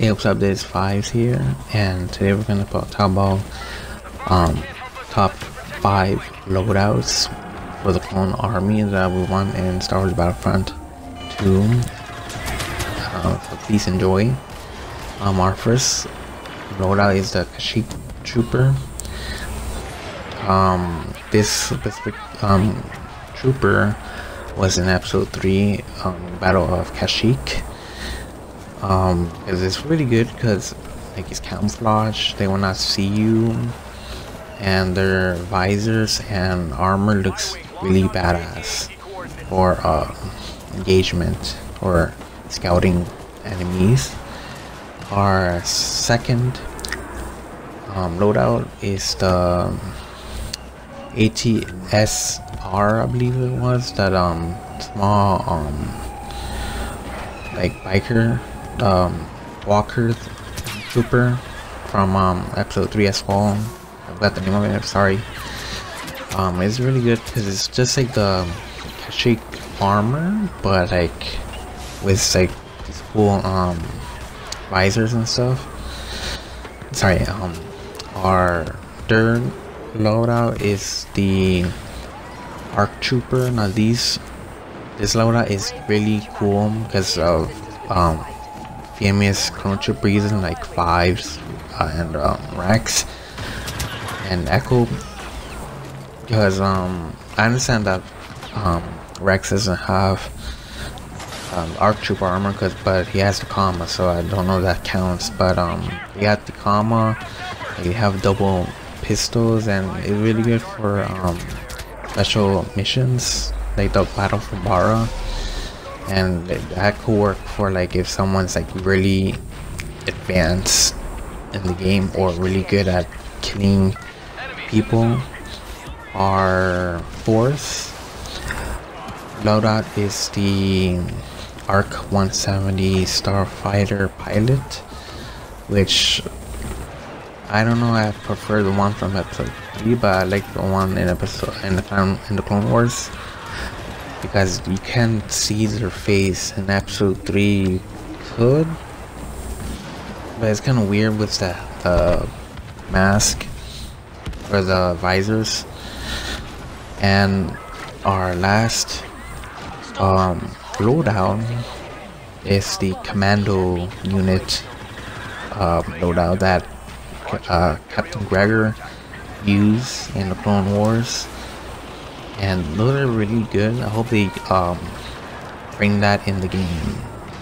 Hey, what's up? There's Fives here, and today we're gonna talk about um, top five loadouts for the clone army that we want in Star Wars Battlefront 2. Uh, so please enjoy. Um, our first loadout is the Kashyyyk Trooper. Um, this specific um, trooper was in Episode 3, um, Battle of Kashyyyk. Um, because it's really good because like it's camouflage, they will not see you, and their visors and armor looks really badass for uh, engagement or scouting enemies. Our second um, loadout is the ATSR, I believe it was, that um small um like biker um walker trooper from um episode 3 as well. I forgot the name of it, I'm sorry. Um it's really good because it's just like the Kashyyyk armor but like with like these cool um visors and stuff. Sorry, um our third loadout is the ARC Trooper. Now these this loadout is really cool because of um trooper using like Fives uh, and um, Rex. And Echo because um I understand that um Rex doesn't have um, ARC Trooper armor because but he has the kama so I don't know if that counts. But um he got the kama you have double pistols and it's really good for um, special missions like the battle for Bara and that could work for like if someone's like really advanced in the game or really good at killing people our fourth loadout is the ARC 170 Starfighter pilot which I don't know. I prefer the one from episode three, but I like the one in episode in the in the Clone Wars because you can't see their face in episode three. You could, but it's kind of weird with the the mask or the visors. And our last um, loadout is the commando unit um, loadout that uh, Captain Gregor used in the Clone Wars, and those are really good. I hope they um, bring that in the game.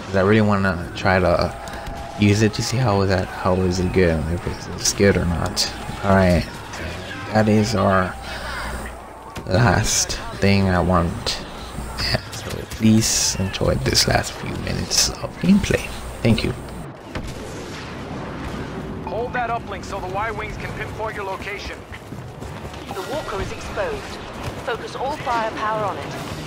Cause I really want to try to use it to see how is that how is it good, if it's good or not. All right, that is our last thing I want. Yeah, so please enjoy this last few minutes of gameplay. Thank you Hold that uplink so the Y-Wings can pinpoint your location. The walker is exposed. Focus all firepower on it.